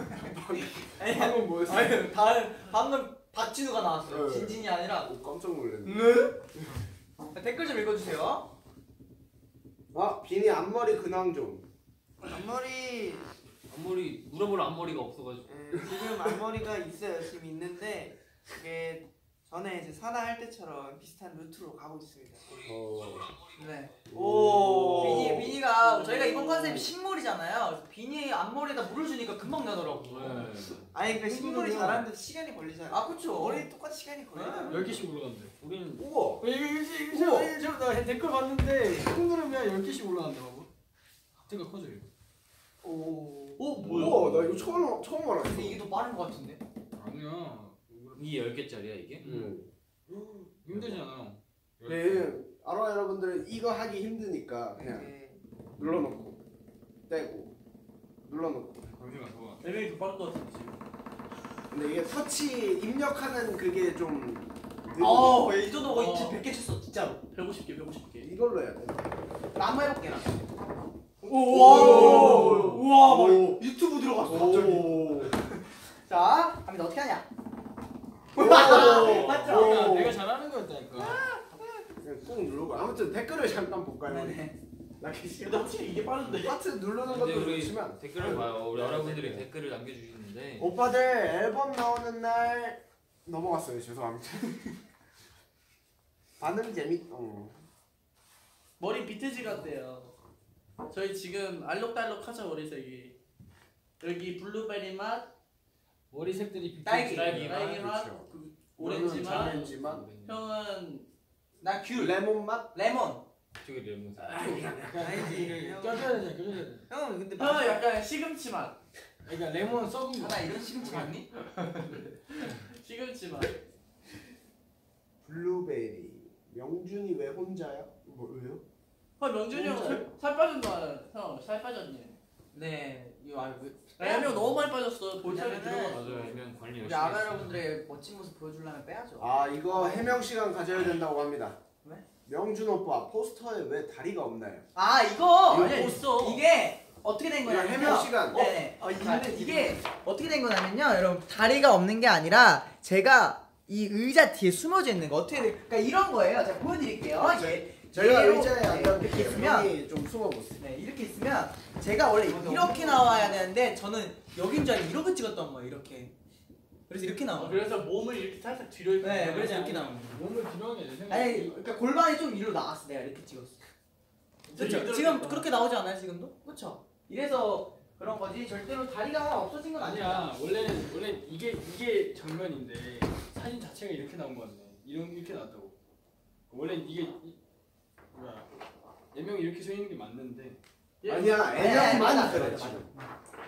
B: 아니
A: 방금 뭐였어?
B: 아니 다른 방금 박진우가 나왔어요
A: 네.
B: 진진이 아니라
A: 오, 깜짝 놀랐네.
B: 네? 댓글 좀 읽어주세요
A: 아 비니 앞머리 근황 좀.
F: 앞머리
C: 앞머리 물어볼 앞머리가 없어가지고.
F: 예, 지금 앞머리가 있어요. 지금 있는데 그게 전에 이제 사나 할 때처럼 비슷한 루트로 가고 있습니다.
A: 어.
F: 네.
A: 오.
B: 비니 비니가 저희가 이번 컨셉이 식물이잖아요 그래서 비니 앞머리에다 물을 주니까 금방 나더라고
C: 네.
F: 아니 그 식물이 자라는데 시간이 걸리잖아요.
B: 아 그쵸
F: 머리 똑같이 시간이 걸려요.
D: 10개씩 올라간대
C: 우리는
A: 우와.
D: 이거 이거 이거 이거 나 댓글 봤는데 꾹 누르면 10개씩 올라간다고 하트가 커져요
F: 오.
B: 오
A: 우와 나 이거 처음 처음 알았어.
B: 근데 이게 더 빠른 것 같은데
D: 아니야
C: 이게 10개짜리야 이게?
A: 음.
D: 힘들잖아
A: 네 아로하 여러분들 이거 하기 힘드니까 그냥
F: 네.
A: 눌러놓고 떼고 눌러놓고.
D: 잠시만 더
B: 레벨이 더 빠른 것 같은데 지금
A: 근데 이게 터치 입력하는 그게 좀. 느리고
B: 어 이 정도 거의
E: 어.
B: 100개 쳤어 진짜로
E: 150개, 150개.
A: 이걸로 해야 돼.
B: 나 한번 해볼게 나
A: 오.
B: 우와 막
A: 오.
B: 유튜브 들어갔어
A: 오. [LAUGHS]
B: 자 갑니다 어떻게 하냐
A: 오.
B: 맞죠?
D: 내가,
A: 오.
D: 내가 잘하는 거였다니까
A: 꾹 누르고 아무튼 댓글을 잠깐 볼까요?
B: 네네
A: 나 계시.
E: 근데 확실히 이게 빠른데?
A: 하트 누르는
C: 근데
A: 것도
C: 우리
A: 좋지만
C: 댓글을 봐요. 우리
A: 네,
C: 여러분들이
A: 댓글.
C: 댓글을 남겨주시는데
A: 오빠들 앨범 나오는 날 넘어갔어요. 죄송합니다. [LAUGHS] 반응 재밌. 어.
E: 머리 비트지 같대요. 저희 지금 알록달록하죠 머리색이. 여기 블루베리 맛,
D: 머리색들이.
B: 딸기.
E: 딸기
A: 그렇죠.
E: 맛, 그 오렌지 맛.
A: 오렌지 맛.
E: 형은
B: 나귤
A: 레몬 맛.
B: 레몬
C: 저기 레몬.
F: 아니지.
D: 껴줘야 되잖아 껴줘야 돼
F: 형은 근데
E: 형은 약간 시금치 맛.
D: 그러니까 레몬 썩은 거
B: 하나 이런 시금치 맞니? [LAUGHS]
E: 시금치 맛.
A: 블루베리. 명준이 왜 혼자야? 뭐 왜요?
E: 어 명준이 형살살 빠졌나? 형살 빠졌네.
B: 네 이거 알고
E: 야형 너무 많이 빠졌어. 볼살이
B: 왜냐면은-
E: 들어가.
C: 맞아요. 이면 관리
B: 우리
C: 열심히
B: 아가
C: 했어요.
B: 여러분들의 멋진 모습 보여주려면 빼야죠
A: 아 이거 해명 시간 가져야 된다고 합니다.
B: 왜?
A: 명준 오빠 포스터에 왜 다리가 없나요?
B: 아 이거
E: 있어.
B: 이게 어떻게 된
A: 이거
B: 거냐면요
A: 해명 시간.
B: 네네
E: 아,
B: 자,
E: 있는데
B: 이게 어떻게 된 거냐면요 여러분 다리가 없는 게 아니라 제가 이 의자 뒤에 숨어져 있는 거 어떻게 돼 그러니까 이런 거예요 제가 보여드릴게요 이 제
A: 저희가
B: 얘로-
A: 의자에
B: 네,
A: 앉아
B: 이렇게 있으면
A: 좀 숨어보세요.
B: 네 이렇게 있으면 제가 원래 이렇게 나와야 되는데 저는 여긴 줄 알고 이렇게 찍었던 거예요 이렇게. 그래서 이렇게
E: 어,
B: 나와요.
E: 그래서 몸을 이렇게 살짝 뒤로 이렇게
B: 네 그래서 이렇게 나와요
D: 몸을 들어가게 내 생각
B: 아니 그러니까 골반이 좀 위로 나왔어. 내가 이렇게 찍었어. 그렇죠 지금 그렇게 나오지 않아요 지금도? 그렇죠 이래서 그런 거지. 절대로 다리가 없어진 건 아니야.
D: 아니야. 원래는 원래 이게 이게 정면인데 사진 자체가 이렇게 나온 건데 이런 이렇게 나왔다고. 원래 이게 이- 뭐야 네명 이렇게 서 있는 게 맞는데
A: 아니야
B: 네, 맞아,
A: 많이 그래 지금.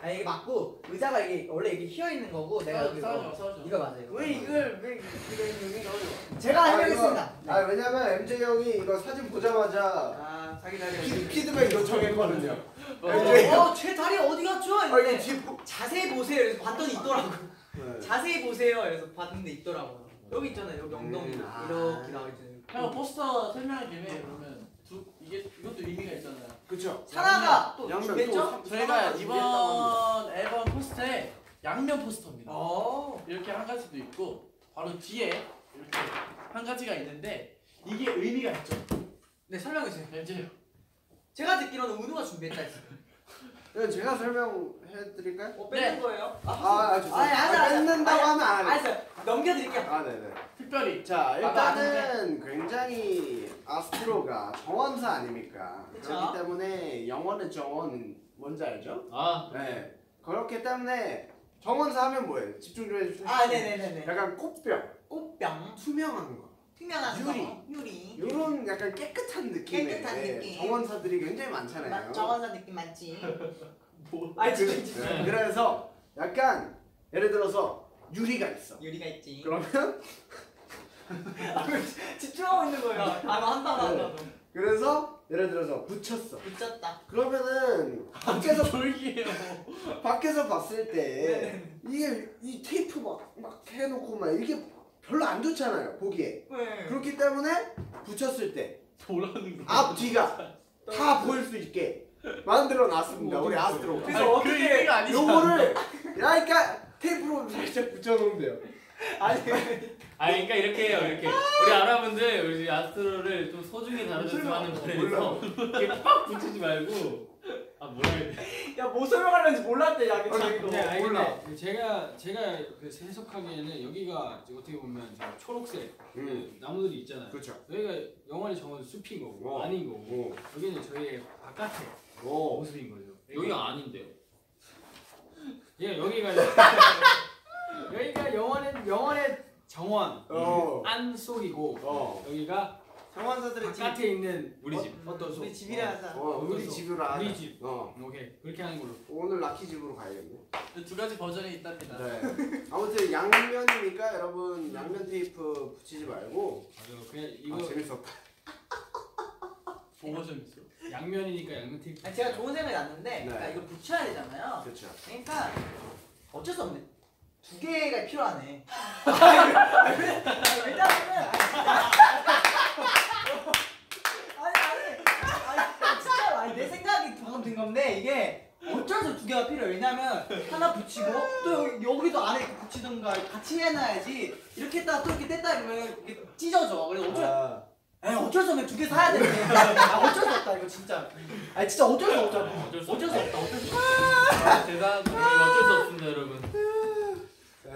B: 아 이게 맞고 의자가 이게 원래 이게 휘어 있는 거고 내가
E: 싸우지
B: 이거
E: 싸우지
B: 이거 맞아요.
F: 왜 이걸 왜 이걸 여기
B: 제가
A: 아,
B: 해명했습니다.
A: 이거- 아 왜냐면 MJ 형이 이거 사진 보자마자
F: 아 자기 자리
A: 피, 피드백 요청했거든요.
B: 어,
A: MJ 형.
B: 어, 제 다리 어디 갔죠?
A: 아
B: 이랬는데
A: 뒷부.
B: 자세히 보세요. 그래서 봤더니 있더라고.
A: 네.
B: 자세히 보세요. 그래서 봤는데 있더라고요. 여기 있잖아요. 여기 엉덩이
A: 음, 아.
B: 이렇게 나와 있잖아요.
E: 형 포스터 설명할 김에 그러면 두 이게 이것도 의미가 있잖아요
A: 그쵸.
B: 사나가 또
A: 양면
B: 준비했죠?
A: 또
E: 저희가
A: 사나가.
E: 이번 앨범 포스터에 양면 포스터입니다
B: 어.
E: 이렇게 한 가지도 있고 바로 뒤에 이렇게 한 가지가 있는데 이게 의미가 있죠
B: 네 설명해 주세요.
E: 렌즈요
B: 제가 듣기로는 은우가 준비했다 했어요.
A: 이건 제가 설명해 드릴까요?
B: 어 뺏는
E: 네.
B: 거예요?
A: 아, 아 죄송해요.
B: 아니, 아니,
A: 아,
B: 아니,
A: 뺏는다고
B: 아니,
A: 하면 안 해.
B: 알았어요. 넘겨드릴게요.
A: 아 네네.
E: 특별히
A: 자 일단은 굉장히 아스트로가 정원사 아닙니까?
B: 그쵸.
A: 그렇기 때문에 영원의 정원 뭔지 알죠?
C: 아
A: 네. 그렇기 때문에 정원사 하면 뭐예요? 집중 좀 해주세요.
B: 아 네네네네.
A: 약간 꽃병,
B: 꽃병,
A: 투명한 거.
B: 투명한
A: 유리.
B: 거, 유리.
A: 이런 약간 깨끗한 느낌의
B: 깨끗한
A: 네,
B: 느낌.
A: 정원사들이 굉장히 많잖아요.
B: 정원사 느낌 맞지? [LAUGHS] 뭐아
A: 그,
B: 진짜
C: 네.
A: 그래서 약간 예를 들어서 유리가 있어.
B: 유리가 있지.
A: 그러면
B: 집중하고 있는 거예요. 아 한다
A: 네.
B: 한다.
A: 그래서 예를 들어서 붙였어.
B: 붙였다.
A: 그러면은 밖에서
E: 돌기예요
A: 밖에서 봤을 때
B: 네.
A: 이게 이 테이프 막, 막 해놓고 막 이게 별로 안 좋잖아요 보기에
B: 네.
A: 그렇기 때문에 붙였을 때
E: 돌아는 거
A: 앞 뒤가 다 보일 수 있게 만들어 놨습니다 우리 아스트로
B: 그래서
E: 아니,
B: 어떻게-
E: 그 아니잖아
A: 요거를 그러니까 테이프로 살짝 붙여놓으면 돼요
B: 아니
C: 아 그러니까 이렇게 해요 이렇게 우리 아라분들 우리 아스트로를 좀 소중히 다뤄줬으면 하는 바람에서 이렇게 팍 붙이지 말고 아 뭐라 해야 돼
B: 야뭐 설명하려는지 몰랐대 야
A: 아니,
B: 자기도.
D: 네, 아니,
A: 몰라.
D: 근데 제가 제가 그 해석하기에는 여기가 이제 어떻게 보면 초록색 음그 나무들이 있잖아요.
A: 그렇죠
D: 여기가 영원히 정원 숲인 거고
A: 어.
D: 아닌 거고
A: 오.
D: 여기는 저희의 바깥의
A: 오.
D: 모습인 거죠.
C: 여기가 아닌데요
D: 예, 여기가 [LAUGHS] 여기가 영원의 영원의 정원
A: 어.
D: 안 속이고
A: 어.
D: 여기가
F: 정원사들의 집
D: 바깥에 있는
C: 우리 집
D: 어떤 속
F: 우리 집이라 하자
A: 어 우리 집으로 하자
D: 우리 집.
A: 어
D: 오케이 그렇게 하는 걸로.
A: 오늘 라키 집으로 가야겠네
E: 두 가지 버전이 있답니다
A: 네 아무튼 양면이니까 여러분 양면 테이프 붙이지 말고
D: 맞아. 그냥
A: 이거 아, 재밌었다
E: 버전 있어
D: 양면이니까 양면 테이프.
B: 아니, 제가 좋은 생각이 났는데
A: 네.
B: 그러니까 이거 붙여야 되잖아요.
A: 그렇죠
B: 그러니까 어쩔 수 없네. 두 개가 필요하네. 왜냐면은 아니 아니 아니 진짜 아니 내 생각이 방금 든 건데 이게 어쩔 수 없이 두 개가 필요해. 왜냐면 하나 붙이고 또 여기, 여기도 안에 이렇게 붙이던가 같이 해놔야지 이렇게 했다가 또 이렇게 뗐다 이러면 이게 찢어져. 그래서 어쩔
A: 아,
B: 에이 어쩔 수 없네 두개 사야 되네. 아 어쩔 수 없다 이거 진짜. 아니 진짜 어쩔 수 없다.
C: 어쩔 수
B: 어쩔 수
C: 없다
B: 없다 어쩔 수 없다.
C: 제가 어쩔 수 없습니다 여러분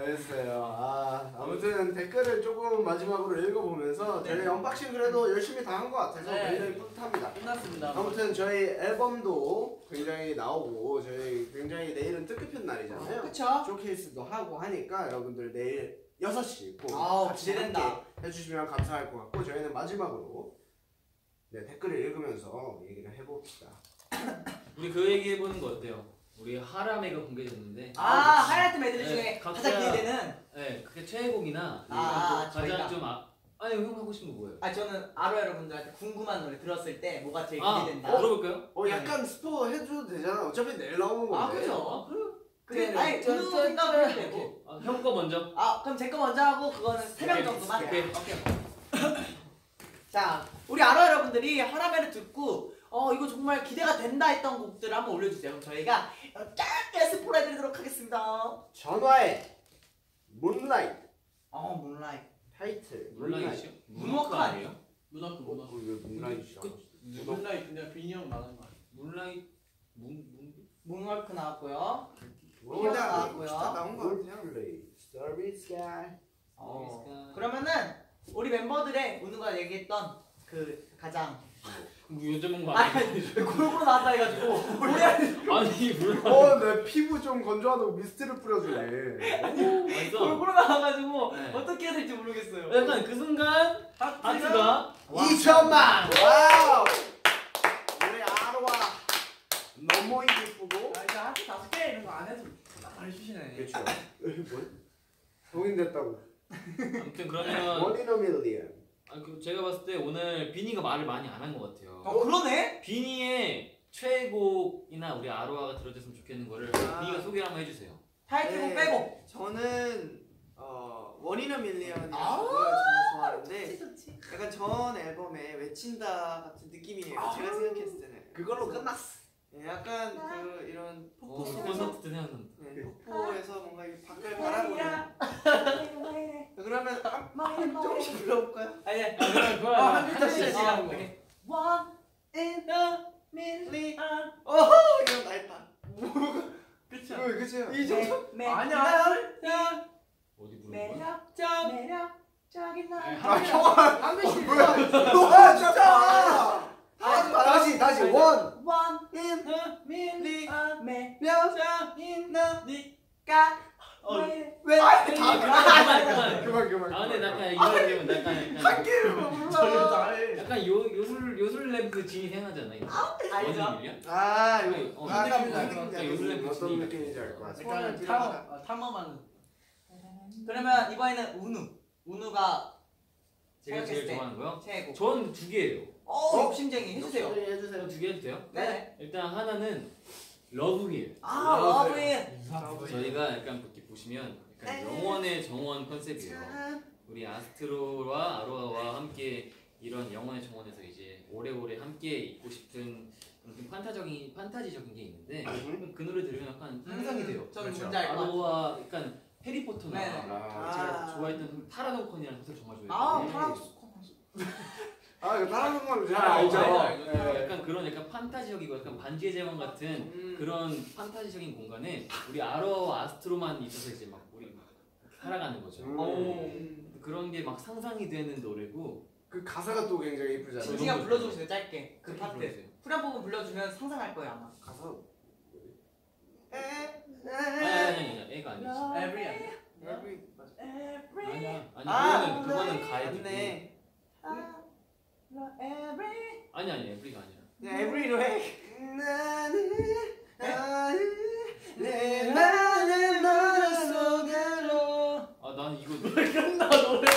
A: 잘했어요. 아, 아무튼 댓글을 조금 마지막으로 읽어보면서 저희 unboxing 그래도 열심히 다 한 것 같아서
E: 네.
A: 굉장히 뿌듯합니다.
E: 끝났습니다
A: 아무튼 저희 앨범도 굉장히 나오고 저희 굉장히 내일은 뜻깊은 날이잖아요.
B: 그쵸?
A: 쇼케이스도 하고 하니까 여러분들 내일 6시 꼭
B: 아우,
A: 같이
B: 기대된다.
A: 함께 해주시면 감사할 것 같고 저희는 마지막으로 네, 댓글을 읽으면서 얘기를 해봅시다.
C: 우리 그 얘기 해보는 거 어때요? 우리 하람회가 공개됐는데
B: 아 하이라이트 메들리
C: 네,
B: 중에
C: 각자-
B: 가장 기대되는
C: 네 그게 최애곡이나
B: 아,
C: 가장
B: 저희가?
C: 좀 아, 아니 형 하고 싶은 거 뭐예요?
B: 아 저는 아로 여러분들한테 궁금한 노래 들었을 때 뭐가 제일
C: 아
B: 기대된다.
C: 들어볼까요?
A: 어, 약간 스포 해줘도 되잖아. 어차피 내일 나오는 건데.
B: 아 그죠? 그래
E: 네,
B: 아니
E: 저-
B: 저는
E: 저-
B: 생각을 해도
E: 저-
B: 되고.
C: 아, 형거 먼저
B: 아 그럼 제 거 먼저 하고 그거는 세명
C: 오케이,
B: 정도만.
C: 오케이.
B: 오케이. [LAUGHS] 자 우리 아로하 여러분들이 하라메를 듣고 어 이거 정말 기대가 된다 했던 곡들을 한번 올려주세요. 그럼 저희가 짧게 스포 해드리도록 하겠습니다.
A: 전화해 moonlight
B: 어 moonlight.
A: 타이틀
C: moonlight요?
B: Moonwalk 아니에요?
E: 문화크
A: 어,
E: 문화크
A: 왜 moonlight야?
E: Moonlight 그냥 빈이 형 말한 거 아니야
C: moonlight
B: moon moon Moonwalk 나왔고요.
A: 뭐
B: 피어나 나왔고요.
F: 다 나온 거 같아요.
A: Role Play 서비스 가이
B: 어. 그러면은 우리 멤버들의 은우가 얘기했던 그 가장
C: 뭐 요즘 거
B: 아니
C: 아니에요?
B: 골고루 나왔다 해가지고 우리
C: 아니 물론
A: 어, 내 피부 좀 건조하다고 미스트를 뿌려주네.
C: 맞어
B: 골고루 나와가지고
C: 네.
B: 어떻게 해야 될지 모르겠어요.
C: 약간 그 순간 하트가
A: 2천만! 와우! 우리 아로와 포인트 이쁘고.
E: 아 이제 한개 다섯 개 이런 거 안 해도 딱 말해주시네.
A: 그렇죠. 뭐? 성인 [LAUGHS] 됐다고.
C: 아무튼 그러면
A: One in a Million.
C: 아, 그 제가 봤을 때 오늘 비니가 말을 많이 안 한 것 같아요.
B: 어 그러네?
C: 비니의 최애곡이나 우리 아로하가 들어줬으면 좋겠는 거를
F: 아.
C: 비니가 소개 한번 해주세요.
B: 타이틀곡
F: 네.
B: 빼고.
F: 저는 어 One in a Million이라는
B: 아우,
F: 곡을 정말 좋아하는데
B: 좋지.
F: 약간 전 앨범에 외친다 같은 느낌이에요.
B: 아.
F: 제가 생각했을 때는.
A: 그걸로 끝났어.
F: 네, 약간 그 이런
C: 어,
F: 폭포 속에서
C: 콘서트 때 생각난다.
F: 네, 폭포에서 뭔가 이 밖을 바라보는.
B: 바라보는.
F: 그러면 한 조금씩 불러볼까요?
B: 아니
D: 아, 그럼 그거
B: 어,
D: 하자.
B: 한 글자씩
D: 아,
B: 하는 거. One in the million.
F: 어허 이건 다 했다.
E: 그쵸?
A: 그 그죠?
F: 이 정도?
B: 매-
E: 아니야.
C: 어디 부르는 거야?
B: 매력적, 매력적인 나.
D: 한
A: 형아.
F: 한 글씨.
A: 와 진짜.
F: 아,
A: 다시 다시 원.
B: One
F: in
B: in the million. 매력적인
F: 나
B: 너니까.
E: 어.
B: 왜?
F: 왜?
C: 아, 그만, 그만, 그만.
A: 그만 그만.
C: 아, 근데 약간 이거 되면 약간 약간
E: 저를 잘해.
C: 약간 요 요술 요술 램프 진이 생각하잖아. 이거.
B: 알죠?
C: 원이 밀려?
F: 아 이거
C: 어,
F: 아,
C: 근데
F: 무슨 느낌인지 알겠어.
C: 요술 램프
A: 어떤
C: 진이.
A: 느낌인지 알것 같아.
F: 소원을
E: 약간
F: 빌어봐라.
E: 탐, 어, 탐험하는.
B: 그러면 이번에는 우누. 은우가
C: 제가 제일 좋아하는 거요?
B: 최고.
C: 전 두 개예요.
B: 어, 욕심쟁이 해주세요.
A: 해주세요.
C: 두 개 해도 돼요?
B: 네.
C: 일단 하나는 Love Wheel.
B: 아, Love Wheel.
C: 저희가 약간 이렇게 보시면 약간 영원의 정원 컨셉이에요. 우리 아스트로와 아로하와 함께 이런 영원의 정원에서 이제 오래오래 함께 있고 싶은 그런 좀 판타적인 판타지적인 게 있는데 그 노래 들으면 약간 상상이 돼요.
B: 음, 저는
A: 그렇죠.
B: 뭔지 알것 같아요.
C: 아로하 약간 해리포터나
B: 네.
A: 아,
C: 제가 좋아했던 파라동컨이라는 소설 정말
B: 아,
C: 좋아했거든요.
B: 파란색.
A: 아 이거 다른 건잘
C: 아,
A: 알죠.
C: 알죠,
D: 알죠.
A: 네.
C: 약간 그런 약간 판타지적이고 약간 반지의 제왕 같은
F: 음.
C: 그런 판타지적인 공간에 우리 아로아와 아스트로만 있어서 이제 막 우리 막 살아가는 거죠.
A: 음.
F: 음.
C: 그런 게 막 상상이 되는 노래고
A: 그 가사가 또 굉장히 이쁘잖아요.
B: 진지가 불러주세요, 짧게. 그 파트. 부분 불러주면 상상할 거예요, 아마.
A: 가사
C: 아니 아니 아니 아니 애가 아니지.
E: Every 아니야?
F: Every 맞아.
C: 아니야. 아니
F: 아,
C: 그거는 그거는 가야지.
F: 맞네.
C: 아니 아니 에브리가 아니라.
F: 그냥 Every로 해.
A: 나는 나는 내 맘의 머릿속으로
C: 아난 이거
E: 나 노래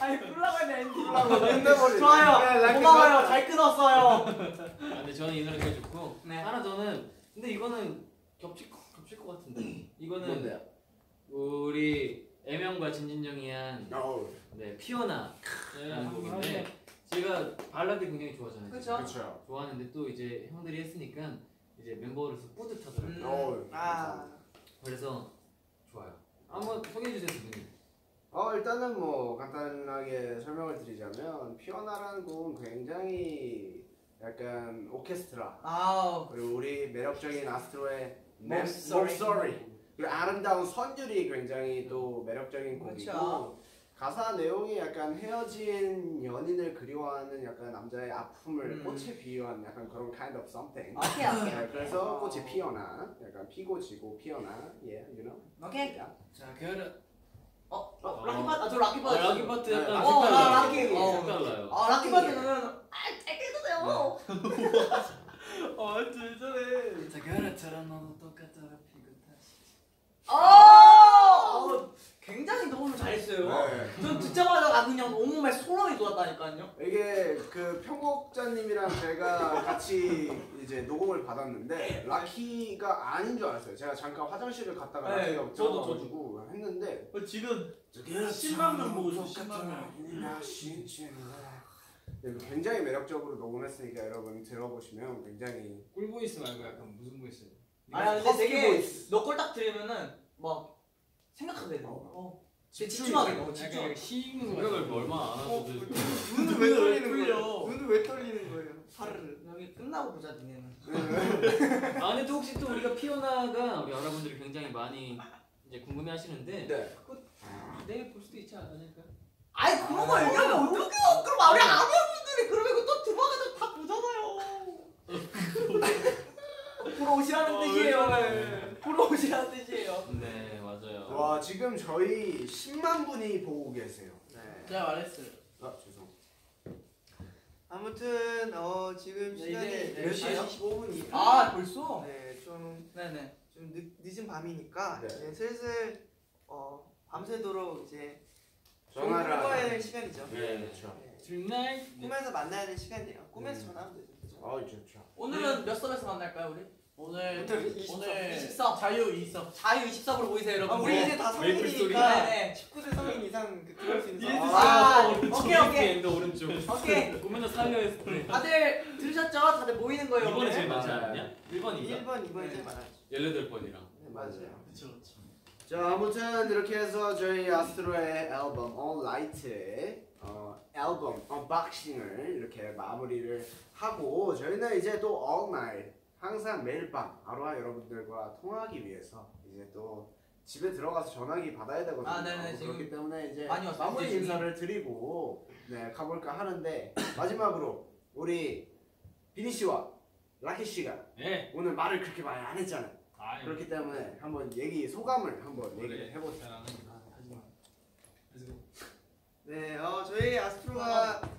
B: 아니, 불러가야 돼, 엔딩.
A: 끝내버리네.
B: 좋아요. 고마워요. 잘 끊었어요.
C: 아, 근데 저는 이 노래 되게 좋고
B: 네.
C: 하나 더는 근데 이거는 겹칠 거 겹칠 것 같은데 이거는
A: 뭔데요?
C: 우리 애명과 진진정이한
A: 어우,
C: 네 피어나라는
D: 네,
C: 곡인데 제가 발라드 굉장히 좋아하잖아요.
B: 그쵸?
A: 그렇죠.
C: 좋아하는데 또 이제 형들이 했으니까 이제 멤버로서 뿌듯하더라고요.
B: 음.
A: 어우,
F: 아.
C: 그래서 좋아요. 한번 소개해 주세요, 두 분이.
A: 어 일단은 뭐 간단하게 설명을 드리자면 피어나라는 곡은 굉장히 약간 오케스트라
B: 아우.
A: 그리고 우리 매력적인 아스트로의.
B: 목소리
A: 그리고 아름다운 선율이 굉장히 또 매력적인 곡이고
B: 그렇죠.
A: 가사 내용이 약간 헤어진 연인을 그리워하는 약간 남자의 아픔을
B: 음.
A: 꽃에 비유한 약간 그런 kind of something
B: 오케이, 오케이.
A: 네, 그래서 꽃이 피어나 약간 피고 지고 피어나 yeah you know
B: 오케이.
A: yeah.
E: 자, 그거는
B: 어, 어, 락키 파트. 아, 저 락키 파트.
C: 아, 락키 파트 약간
A: 네. [LAUGHS]
B: 어,
C: 색깔
B: 나. 락키.
C: 색깔 나요.
B: 아, 락키 파트는 아, 짧게 해주세요.
E: 어, 진짜네. 자, 그거처럼 너도 똑같더라 피고 다시.
B: 아, 어, 굉장히 너무 잘했어요.
A: 네.
B: 전 듣자마자 그냥 온몸에 소름이 돋았다니까요.
A: 이게 그 편곡자님이랑 제가 같이 이제 녹음을 받았는데 라키가 아닌 줄 알았어요. 제가 잠깐 화장실을 갔다가
B: 네,
A: 라키가
B: 저도,
A: 들어가지고 했는데
E: 어, 지금 10만 명 보고 있어, 10만 명.
A: 네, 굉장히 매력적으로 녹음했으니까 여러분 들어보시면 굉장히
D: 꿀 보이스 말고 약간 무슨 보이스?
B: 아니 근데 되게
A: 보이스.
B: 너 꼴딱 들으면은 막 생각하게 돼. 어. 되게 집중하게 돼. 어,
D: 약간
B: 집중.
D: 약간 시인는 거
C: 생각을 얼마 안 하고도
F: 눈을 왜 떨리는 거예요? 눈을 왜 떨리는 거예요? 팔을.
B: 여기 끝나고 보자 니네는.
C: 아 근데 또 혹시 또 우리가 피오나가 우리 여러분들이 굉장히 많이 이제 궁금해하시는데
A: 네.
C: 내일 볼 수도 있지 않을까?
B: 아이 그런 거 얘기하면 어떡해요? 그럼 우리 아미분들이 그러면 이거 또 들어가서 다 보잖아요. [LAUGHS] 보러 오시라는
C: 어,
B: 뜻이에요.
C: 왜
B: 보러 오시라는 뜻이에요.
C: 네.
A: 와 지금 저희 10만 분이 보고 계세요. 네.
E: 제가 말했어요.
A: 아 죄송.
F: 아 아무튼 어 지금
E: 네,
F: 시간이
E: 이제
B: 몇 시예요?
F: 15분이
B: 아 벌써?
F: 네, 좀,
B: 네네.
F: 좀 늦, 늦은 밤이니까
A: 네.
F: 이제 슬슬 어, 밤새도록 이제
A: 전화를
F: 꿈꿔야. 될 시간이죠.
A: 네, 그렇죠.
F: 네.
D: Tonight.
F: 꿈에서 만나야 될 시간이에요. 꿈에서
A: 음.
F: 전화하면 되죠. 그죠?
A: 어, 좋죠.
B: 오늘은 몇 섭에서 만날까요 우리?
E: 오늘
F: 오늘 20섭.
E: 오늘
B: 20섭.
E: 자유 2섭.
B: 자유 20섭으로 모이세요
F: 아,
B: 여러분.
F: 우리 이제 다
C: 메이플.
F: 성인이니까
B: 네네.
F: 19세 성인 이상 그 들어올 수 있는
B: 아,
F: 사람.
B: 아,
C: 오른쪽
B: 오케이, 오케이.
C: And 오른쪽.
B: 오케이.
C: 꿈에서 살려 했을 때.
B: 다들 들으셨죠? 다들 모이는 거예요.
C: 이번에
B: 오늘?
C: 제일 많지
A: 아,
C: 않았냐? 1번인가?
F: 1번, 2번이 제일 많아요.
C: 18번이랑.
F: 네, 맞아요.
E: 그렇죠 그렇죠.
A: 자 아무튼 이렇게 해서 저희 아스트로의 앨범 All Light의 어, 앨범 unboxing을 이렇게 마무리를 하고 저희는 이제 또 All Night 항상 매일 밤 아로하 여러분들과 통화하기 위해서 이제 또 집에 들어가서 전화기 받아야 되거든요.
B: 아, 네네,
A: 그렇기 때문에 이제. 마무리 인사를 드리고 네 가볼까 하는데 [COUGHS] 마지막으로 우리 비니 씨와 라키 씨가
D: 네.
A: 오늘 말을 그렇게 많이 안 했잖아요.
D: 아
A: 그렇기 때문에 한번 얘기 소감을 한번 얘기를 해보자.
D: 잘하는 하지만.
F: 네, 어, 저희 아스트로가 어,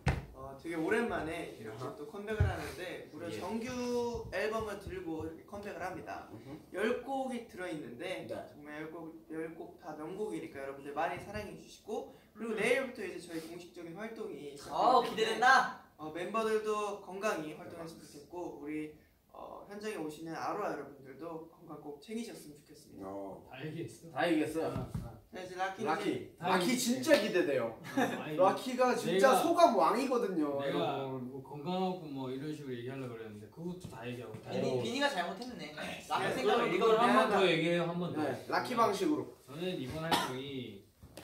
F: 되게 오랜만에 이렇게
A: 아하.
F: 또 컴백을 하는데 무려
A: 예.
F: 정규 앨범을 들고 이렇게 컴백을 합니다.
A: 음흠.
F: 10곡이 들어있는데
A: 네.
F: 정말 10곡, 10곡 다 명곡이니까 여러분들 많이 사랑해 주시고 그리고
A: 음.
F: 내일부터 이제 저희 공식적인 활동이
B: 어 기대된다.
F: 어, 멤버들도 건강히 활동했으면 좋겠고 우리 어, 현장에 오시는 아로하 여러분들도 건강 꼭 챙기셨으면 좋겠습니다.
A: 어.
D: 다 얘기했어.
A: 다 얘기했어요.
F: 자 이제 라키
A: 라키.
D: 다
A: 라키 진짜 기대돼요.
D: 아니, [LAUGHS]
A: 라키가 진짜
D: 내가-
A: 소감 왕이거든요.
D: 내가
A: 여러분.
D: 뭐 건강하고 뭐 이런 식으로 얘기하려고 그랬는데 그것도 다 얘기하고 다
B: 비니
D: 얘기하고.
B: 비니가 잘못했네.
F: 네,
B: 생각을 읽어.
C: 이걸 한번 더 얘기해요. 한 번 더.
A: 네, 라키 방식으로.
D: 저는 이번 활동이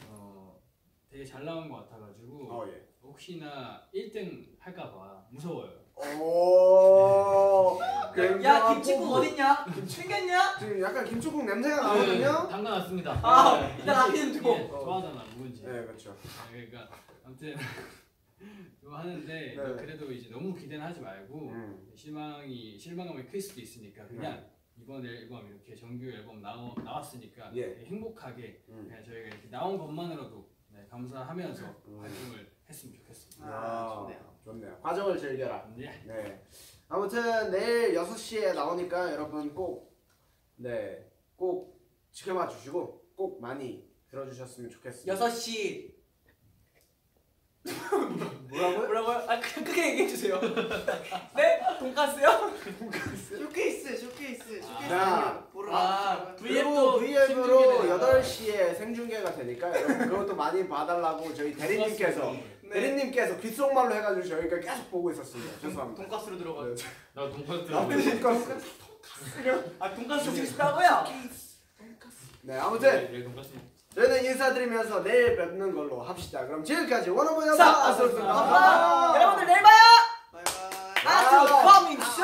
D: 어, 되게 잘 나온 것 같아가지고
A: 어 예.
D: 혹시나 1등 할까봐 무서워요.
A: 오.
B: 야 김치국. 어딨냐? 챙겼냐?
A: 지금 약간 김치국 냄새가 나거든요.
C: 담가놨습니다.
B: 아
C: 네.
B: 일단 라키는 두고.
D: 예, 좋아하잖아 묵은지.
A: 네 그렇죠.
D: 아, 그러니까 아무튼 [LAUGHS] 그거 하는데
A: 네.
D: 그래도 이제 너무 기대는 하지 말고
A: 음.
D: 실망이 실망감이 클 수도 있으니까 그냥 이번 앨범 이렇게 정규 앨범 나오, 나왔으니까
A: 네. 예.
D: 행복하게
A: 음.
D: 그냥 저희가 이렇게 나온 것만으로도 네, 감사하면서
A: 음.
D: 활동을 했으면 좋겠습니다.
F: 아, 좋네요.
A: 좋네요. 과정을 즐겨라.
D: 네.
A: 네. 아무튼 내일 6시에 나오니까 여러분 꼭 네. 꼭 지켜봐 주시고 꼭 많이 들어주셨으면 좋겠습니다.
B: 6시
A: 뭐라고요?
B: 뭐라고요? 아 크- 크게 얘기해 주세요. [LAUGHS] 네? 돈가스요?
F: 쇼케이스, 쇼케이스, 쇼케이스
A: 자.
F: 보러
B: 아,
A: 그리고 V앱으로
E: 생중계되잖아.
A: 8시에 생중계가 되니까 여러분 그것도 많이 봐달라고 저희 대리님께서
F: 네.
A: 대리님께서 귓속말로 해가지고 저희가 계속 보고 있었습니다. 죄송합니다.
B: 돈가스로 들어가.
A: 네.
C: 나 돈까스
A: 돈가스.
B: 아 돈가스 먹고 싶다고요?
A: 네 아무튼
C: 네, 돈까스.
A: 저희는 인사드리면서 내일 뵙는 걸로 합시다. 그럼 지금까지 Wanna be your
B: star. 아스트로입니다. 여러분들 내일 봐요. 아스트로 coming soon.